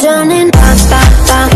drowning. Bounce, bounce.